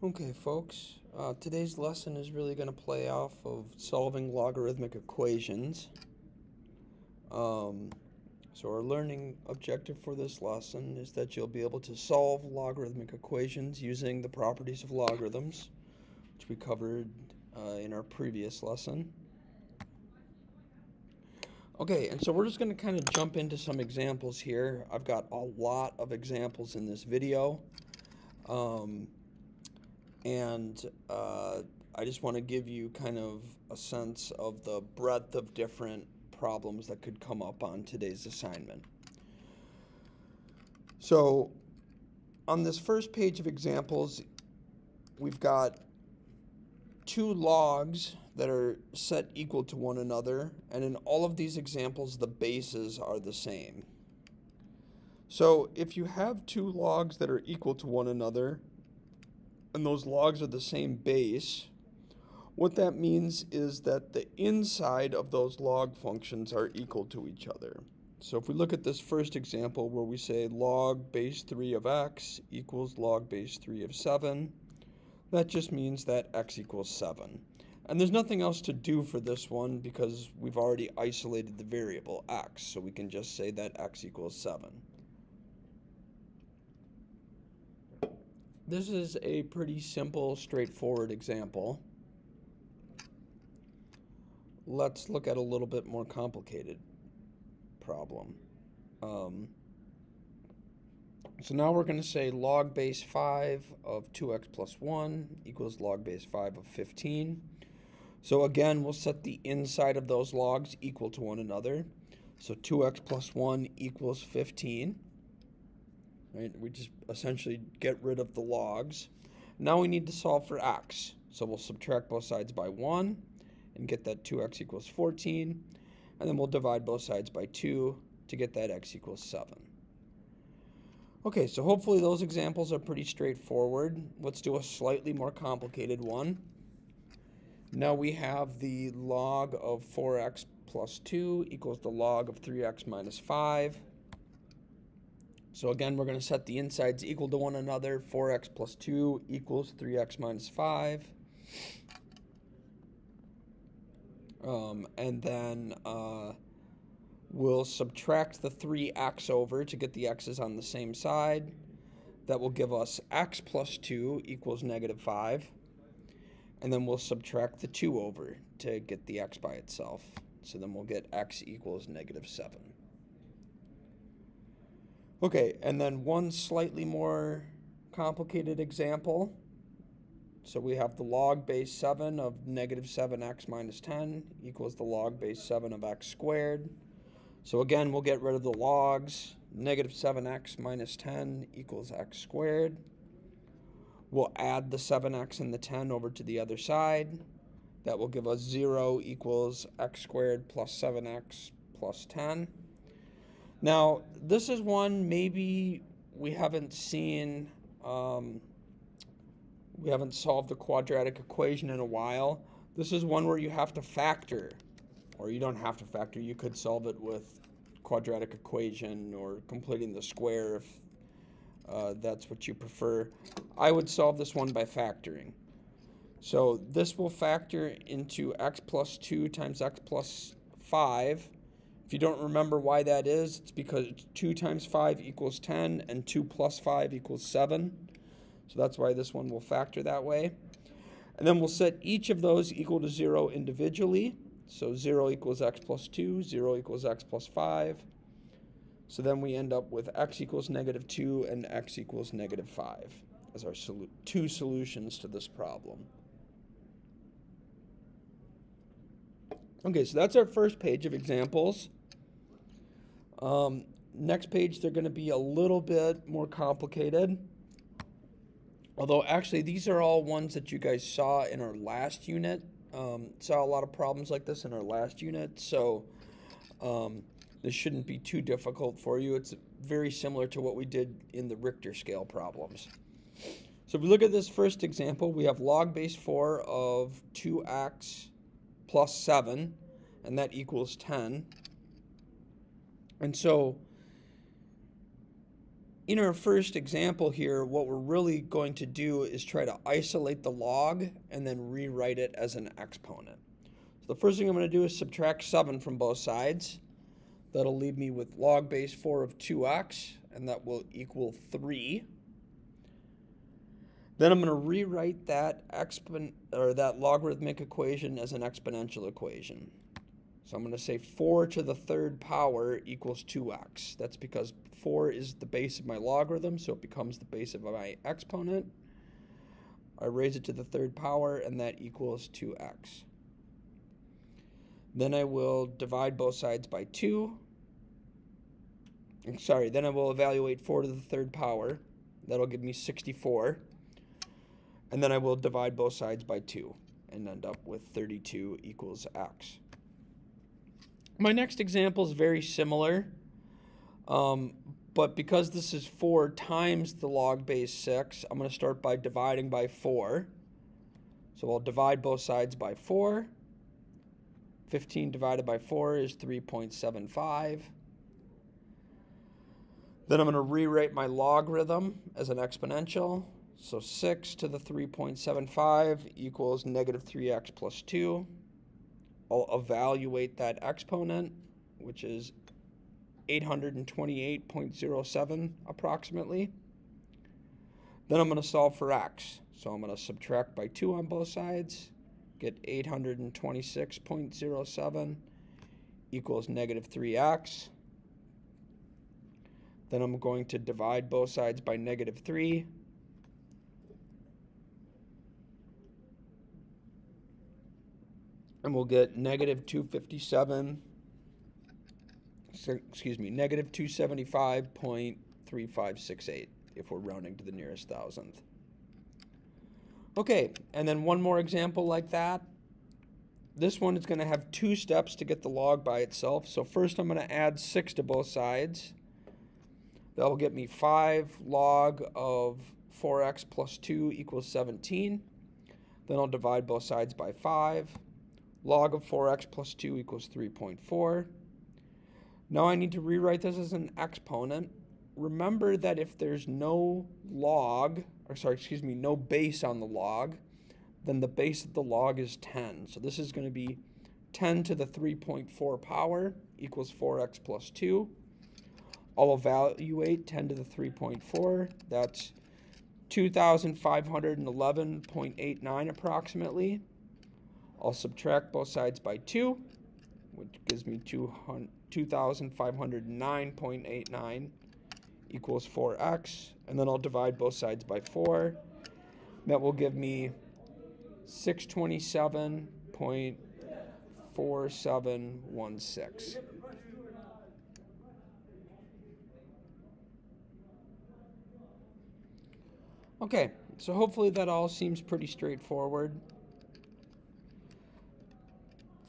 Okay, folks, uh, today's lesson is really going to play off of solving logarithmic equations. Um, so our learning objective for this lesson is that you'll be able to solve logarithmic equations using the properties of logarithms, which we covered uh, in our previous lesson. Okay, and so we're just going to kind of jump into some examples here. I've got a lot of examples in this video. Um, and uh, I just want to give you kind of a sense of the breadth of different problems that could come up on today's assignment. So on this first page of examples, we've got two logs that are set equal to one another, and in all of these examples, the bases are the same. So if you have two logs that are equal to one another, and those logs are the same base, what that means is that the inside of those log functions are equal to each other. So if we look at this first example where we say log base 3 of x equals log base 3 of 7, that just means that x equals 7. And there's nothing else to do for this one because we've already isolated the variable x, so we can just say that x equals 7. This is a pretty simple, straightforward example. Let's look at a little bit more complicated problem. Um, so now we're going to say log base 5 of 2x plus 1 equals log base 5 of 15. So again, we'll set the inside of those logs equal to one another. So 2x plus 1 equals 15. Right? We just essentially get rid of the logs. Now we need to solve for x. So we'll subtract both sides by 1 and get that 2x equals 14. And then we'll divide both sides by 2 to get that x equals 7. Okay, so hopefully those examples are pretty straightforward. Let's do a slightly more complicated one. Now we have the log of 4x plus 2 equals the log of 3x minus 5. So again, we're going to set the insides equal to one another. 4x plus 2 equals 3x minus 5. Um, and then uh, we'll subtract the 3x over to get the x's on the same side. That will give us x plus 2 equals negative 5 and then we'll subtract the 2 over to get the x by itself. So then we'll get x equals negative 7. Okay, and then one slightly more complicated example. So we have the log base 7 of negative 7x minus 10 equals the log base 7 of x squared. So again, we'll get rid of the logs. Negative 7x minus 10 equals x squared. We'll add the 7x and the 10 over to the other side. That will give us 0 equals x squared plus 7x plus 10. Now, this is one maybe we haven't seen, um, we haven't solved the quadratic equation in a while. This is one where you have to factor, or you don't have to factor. You could solve it with quadratic equation or completing the square if uh, that's what you prefer. I would solve this one by factoring. So this will factor into x plus 2 times x plus 5. If you don't remember why that is, it's because 2 times 5 equals 10 and 2 plus 5 equals 7. So that's why this one will factor that way. And then we'll set each of those equal to 0 individually. So 0 equals x plus 2, 0 equals x plus 5, so then we end up with x equals negative 2 and x equals negative 5 as our two solutions to this problem. Okay, so that's our first page of examples. Um, next page, they're going to be a little bit more complicated. Although, actually, these are all ones that you guys saw in our last unit. Um, saw a lot of problems like this in our last unit. So, um, this shouldn't be too difficult for you. It's very similar to what we did in the Richter scale problems. So if we look at this first example, we have log base 4 of 2x plus 7, and that equals 10. And so in our first example here, what we're really going to do is try to isolate the log and then rewrite it as an exponent. So the first thing I'm going to do is subtract 7 from both sides. That'll leave me with log base 4 of 2x, and that will equal 3. Then I'm going to rewrite that expon or that logarithmic equation as an exponential equation. So I'm going to say 4 to the third power equals 2x. That's because 4 is the base of my logarithm, so it becomes the base of my exponent. I raise it to the third power, and that equals 2x. Then I will divide both sides by 2. Sorry, then I will evaluate 4 to the third power. That'll give me 64. And then I will divide both sides by 2 and end up with 32 equals x. My next example is very similar, um, but because this is 4 times the log base 6, I'm going to start by dividing by 4. So I'll divide both sides by 4. 15 divided by 4 is 3.75. Then I'm going to rewrite my logarithm as an exponential. So 6 to the 3.75 equals negative 3x plus 2. I'll evaluate that exponent, which is 828.07 approximately. Then I'm going to solve for x. So I'm going to subtract by 2 on both sides, get 826.07 equals negative 3x. Then I'm going to divide both sides by negative 3 and we'll get negative 257, excuse me, negative 275.3568 if we're rounding to the nearest thousandth. Okay, and then one more example like that. This one is going to have two steps to get the log by itself. So first I'm going to add 6 to both sides. That will get me 5 log of 4x plus 2 equals 17. Then I'll divide both sides by 5 log of 4x plus 2 equals 3.4. Now I need to rewrite this as an exponent. Remember that if there's no log, or sorry, excuse me, no base on the log, then the base of the log is 10. So this is going to be 10 to the 3.4 power equals 4x plus 2. I'll evaluate 10 to the 3.4. That's 2,511.89 approximately. I'll subtract both sides by 2, which gives me 2,509.89 equals 4x. And then I'll divide both sides by 4. That will give me 627.4716. Okay, so hopefully that all seems pretty straightforward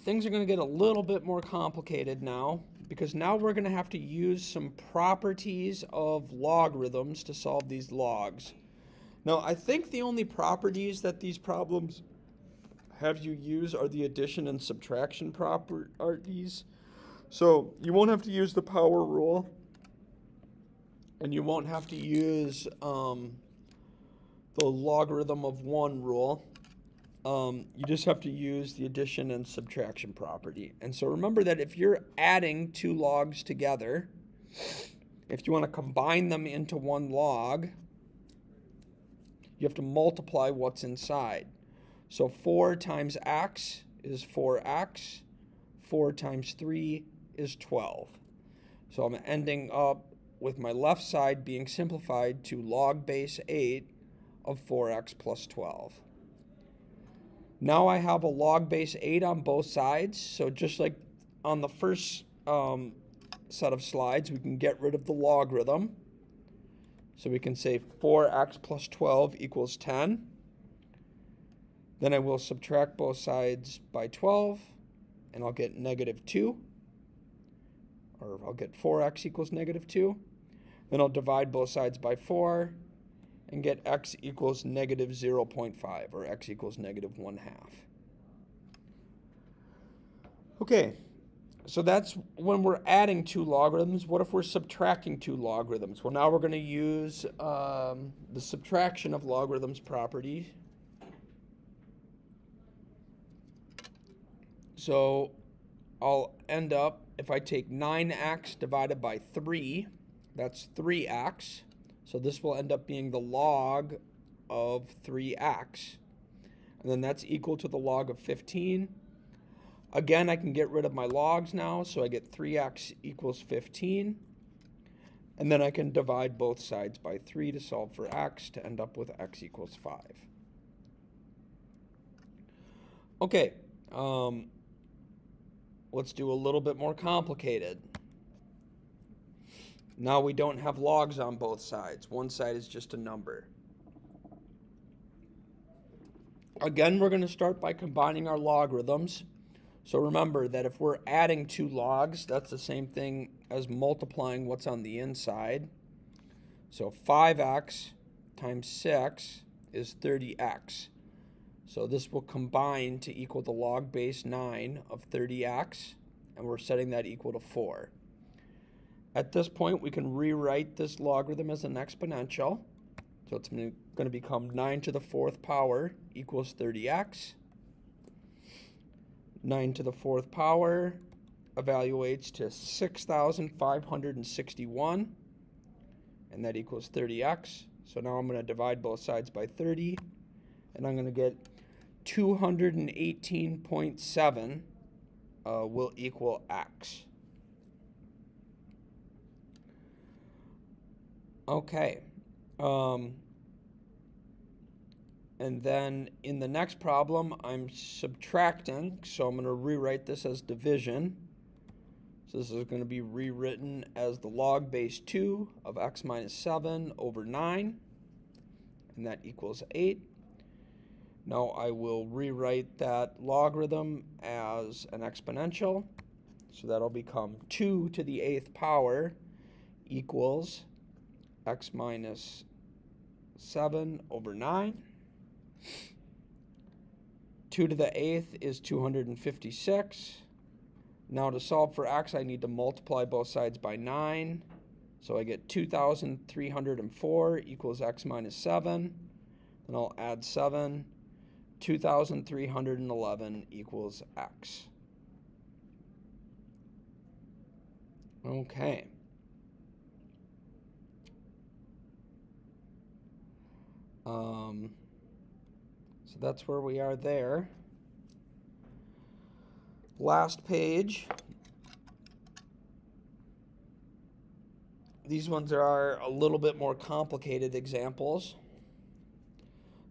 things are going to get a little bit more complicated now because now we're going to have to use some properties of logarithms to solve these logs. Now, I think the only properties that these problems have you use are the addition and subtraction properties. So you won't have to use the power rule, and you won't have to use um, the logarithm of 1 rule. Um, you just have to use the addition and subtraction property. And so remember that if you're adding two logs together, if you want to combine them into one log, you have to multiply what's inside. So 4 times x is 4x. 4 times 3 is 12. So I'm ending up with my left side being simplified to log base 8 of 4x plus 12. Now I have a log base 8 on both sides. So just like on the first um, set of slides, we can get rid of the logarithm. So we can say 4x plus 12 equals 10. Then I will subtract both sides by 12, and I'll get negative 2. Or I'll get 4x equals negative 2. Then I'll divide both sides by 4, and get x equals negative 0.5 or x equals negative 1 half. Okay, so that's when we're adding two logarithms. What if we're subtracting two logarithms? Well, now we're going to use um, the subtraction of logarithms property. So I'll end up, if I take 9x divided by 3, that's 3x. So this will end up being the log of 3x. And then that's equal to the log of 15. Again, I can get rid of my logs now, so I get 3x equals 15. And then I can divide both sides by 3 to solve for x to end up with x equals 5. Okay, um, let's do a little bit more complicated. Now we don't have logs on both sides. One side is just a number. Again, we're going to start by combining our logarithms. So remember that if we're adding two logs, that's the same thing as multiplying what's on the inside. So 5x times 6 is 30x. So this will combine to equal the log base 9 of 30x, and we're setting that equal to 4. At this point, we can rewrite this logarithm as an exponential. So it's going to become 9 to the 4th power equals 30x. 9 to the fourth power evaluates to 6,561, and that equals 30x. So now I'm going to divide both sides by 30, and I'm going to get 218.7 uh, will equal x. Okay. Um, and then in the next problem, I'm subtracting, so I'm going to rewrite this as division. So this is going to be rewritten as the log base 2 of x minus 7 over 9, and that equals 8. Now I will rewrite that logarithm as an exponential, so that'll become 2 to the 8th power equals x minus 7 over 9. 2 to the 8th is 256. Now to solve for x, I need to multiply both sides by 9. So I get 2,304 equals x minus 7. Then I'll add 7. 2,311 equals x. Okay. Um, so that's where we are there. Last page. These ones are a little bit more complicated examples.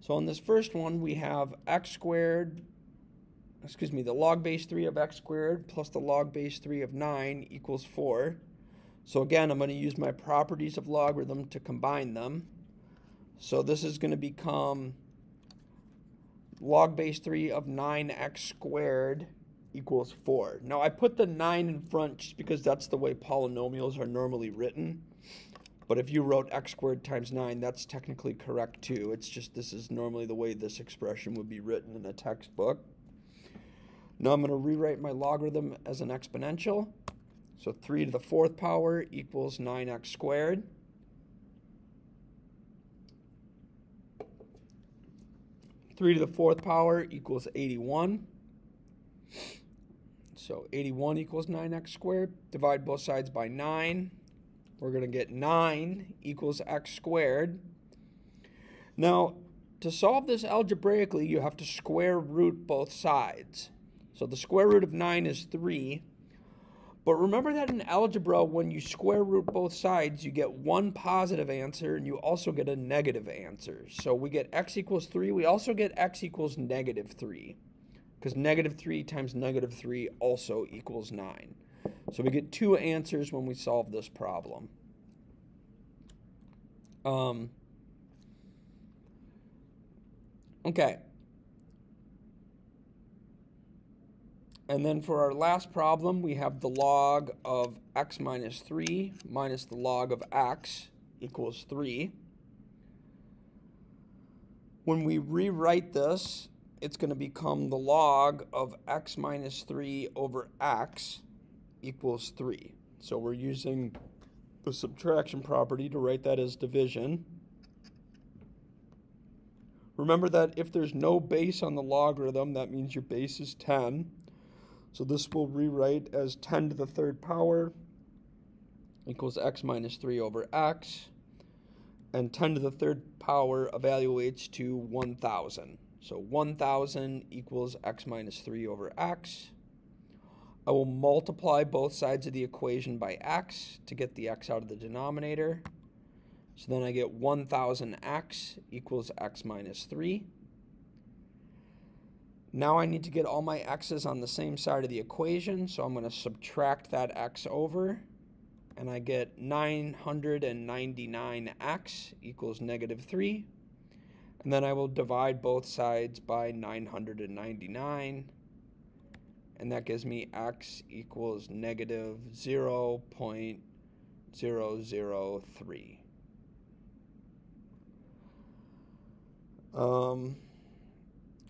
So on this first one, we have x squared, excuse me, the log base 3 of x squared plus the log base 3 of 9 equals 4. So again, I'm going to use my properties of logarithm to combine them. So this is going to become log base 3 of 9x squared equals 4. Now I put the 9 in front just because that's the way polynomials are normally written. But if you wrote x squared times 9, that's technically correct too. It's just this is normally the way this expression would be written in a textbook. Now I'm going to rewrite my logarithm as an exponential. So 3 to the 4th power equals 9x squared. 3 to the fourth power equals 81. So 81 equals 9x squared. Divide both sides by 9. We're going to get 9 equals x squared. Now, to solve this algebraically, you have to square root both sides. So the square root of 9 is 3. But remember that in algebra, when you square root both sides, you get one positive answer and you also get a negative answer. So we get x equals 3. We also get x equals negative 3 because negative 3 times negative 3 also equals 9. So we get two answers when we solve this problem. Um, okay. And then for our last problem, we have the log of x minus 3 minus the log of x equals 3. When we rewrite this, it's going to become the log of x minus 3 over x. equals 3. So we're using the subtraction property to write that as division. Remember that if there's no base on the logarithm, that means your base is 10. So this will rewrite as 10 to the third power equals x minus 3 over x. And 10 to the third power evaluates to 1,000. So 1,000 equals x minus 3 over x. I will multiply both sides of the equation by x to get the x out of the denominator. So then I get 1000x equals x minus 3. Now I need to get all my x's on the same side of the equation, so I'm going to subtract that x over, and I get 999x equals negative 3. And then I will divide both sides by 999, and that gives me x equals negative 0.003. Um,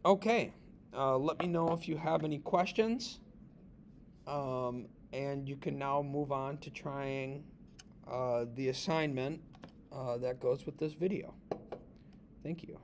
okay. Uh, let me know if you have any questions. Um, and you can now move on to trying uh, the assignment uh, that goes with this video. Thank you.